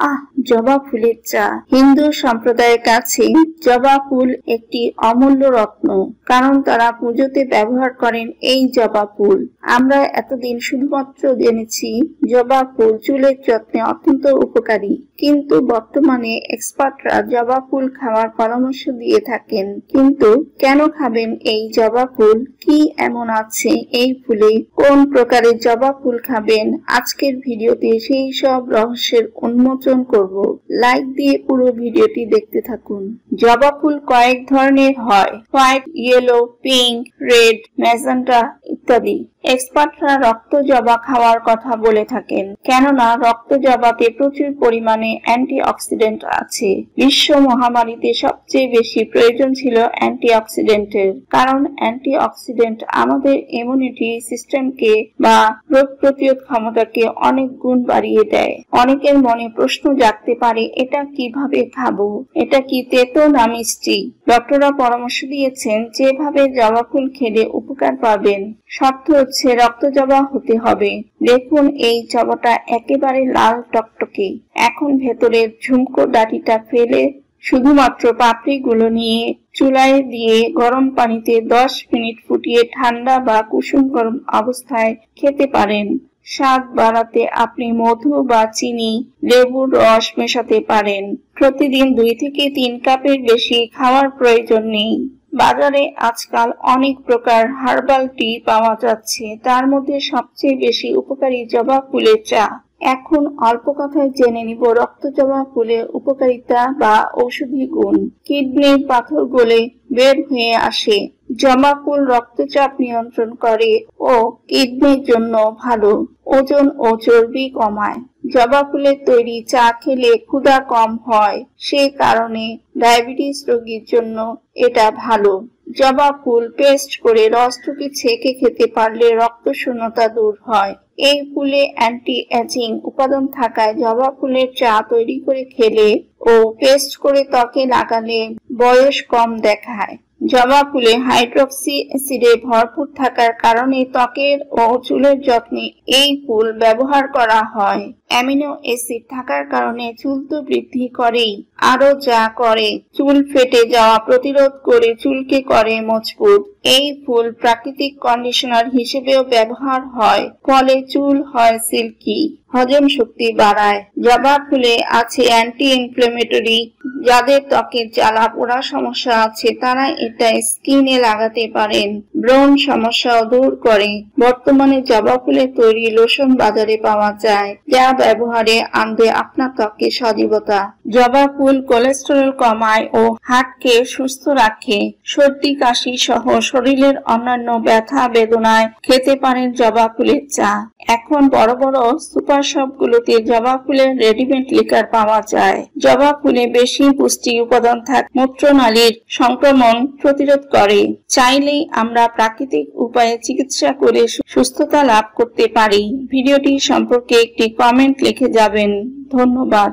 আহ, জবা ফুলের চা। হিন্দু সম্প্রদায়ের কাছে জবা ফুল একটি অমূল্য রত্ন, কারণ তারা পুজোতে ব্যবহার করেন এই জবা ফুল। আমরা এতদিন শুধুমাত্র জেনেছি, জবা ফুল চুলের যত্নে অত্যন্ত উপকারী। কিন্তু বর্তমানে এক্সপার্টরা জবা ফুল খাওয়ার পরামর্শ দিয়ে থাকেন। কিন্তু কেন খাবেন এই জবা ফুল? কি এমন আছে এই ফুলে? কোন প্রকারের জবা ফুল খাবেন? আজকের ভিডিওতে সেই সব রহস্যের উন্মোচন করব। লাইক দিয়ে পুরো ভিডিওটি দেখতে থাকুন। জবা ফুল কয়েক ধরনের হয়। White, yellow, pink, red, magenta ইত্যাদি। এক্সপার্টরা রক্ত জবা খাওয়ার কথা বলে থাকেন। কেননা, রক্ত জবাতে প্রচুর পরিমাণে অ্যান্টিঅক্সিডেন্ট আছে। বিশ্ব মহামারীতে সবচেয়ে বেশি প্রয়োজন ছিল অ্যান্টিঅক্সিডেন্টের। কারণ অ্যান্টিঅক্সিডেন্ট আমাদের ইমিউনিটি সিস্টেমকে বা রোগ প্রতিরোধ ক্ষমতাকে অনেক গুণ বাড়িয়ে দেয়। অনেকের মনে প্রশ্ন জাগতে পারে, এটা কীভাবে খাব? এটা কি তেতো না মিষ্টি? ডক্টররা পরামর্শ দিয়েছেন, যেভাবে জবা ফুল খেলে উপকার পাবেন। শর্ত হচ্ছে রক্ত জবা হতে হবে। দেখুন, এই জবাটা একেবারে লাল টকটকে। এখন ভেতরের ঝুমকো ডাটিটা ফেলে শুধুমাত্র পাপড়িগুলো নিয়ে চুলায় দিয়ে গরম পানিতে দশ মিনিট ফুটিয়ে ঠান্ডা বা কুসুম গরম অবস্থায় খেতে পারেন। স্বাদ বাড়াতে আপনি মধু বা চিনি, লেবুর রস মেশাতে পারেন। প্রতিদিন দুই থেকে তিন কাপের বেশি খাওয়ার প্রয়োজন নেই। বাজারে আজকাল অনেক প্রকার হার্বাল টি পাওয়া যাচ্ছে। তার মধ্যে সবচেয়ে বেশি উপকারী জবা ফুলের চা। এখন অল্প কথায় জেনে নিব রক্ত জবা ফুলের উপকারিতা বা ঔষধি গুণ। কিডনির পাথর গলে বের হয়ে আসে। জবা ফুল রক্তচাপ নিয়ন্ত্রণ করে ও কিডনির জন্য ভালো। ওজন ও চর্বি কমায়। জবা ফুলের তৈরি চা খেলে ক্ষুধা কম হয়। সে কারণে ডায়াবেটিস রোগীর জন্য এটা ভালো। জবা ফুল পেস্ট করে রসটুকি ছেঁকে খেতে পারলে রক্ত শূন্যতা দূর হয়। এই ফুলে অ্যান্টি এজিং উপাদান থাকায় জবা ফুলের চা তৈরি করে খেলে ও পেস্ট করে ত্বকে লাগালে বয়স কম দেখায়। জবা ফুলে হাইড্রক্সি অ্যাসিডে ভরপুর থাকার কারণে ত্বকের ও চুলের যত্নে এই ফুল ব্যবহার করা হয়। অ্যামিনো অ্যাসিড থাকার কারণে চুল তো বৃদ্ধি করেই। আরও যা করে, চুল ফেটে যাওয়া প্রতিরোধ করে চুলকে করে মজবুত। এই ফুল প্রাকৃতিক কন্ডিশনার হিসেবেও ব্যবহার হয়, ফলে চুল হয় সিল্কি। হজম শক্তি বাড়ায়। জবা ফুলে আছে অ্যান্টি ইনফ্লেমেটরি যাদের ত্বকের জ্বালা পোড়া সমস্যা আছে, তারা এটা স্কিনে লাগাতে পারেন। ব্রণ সমস্যাও দূর করে। বর্তমানে জবা ফুলের তৈরি লোশন বাজারে পাওয়া যায়, যা ব্যবহারে আনবে আপনার ত্বকে সজীবতা। জবা ফুল কোলেস্টেরল কমায় ও হার্টকে সুস্থ রাখে। সর্দি, কাশি সহ শরীরের অন্যান্য ব্যথা, বেদনায় খেতে পারেন জবা ফুলের চা। এখন বড় বড় সুপার শপ গুলোতে জবা ফুলের রেডিমেড লিকার পাওয়া যায়। জবা ফুলে বেশি পুষ্টি উপাদান থাক, মূত্রনালীর সংক্রমণ প্রতিরোধ করে। চাইলেই আমরা প্রাকৃতিক উপায়ে চিকিৎসা করে সুস্থতা লাভ করতে পারি। ভিডিওটি সম্পর্কে একটি কমেন্ট লিখে যাবেন। ধন্যবাদ।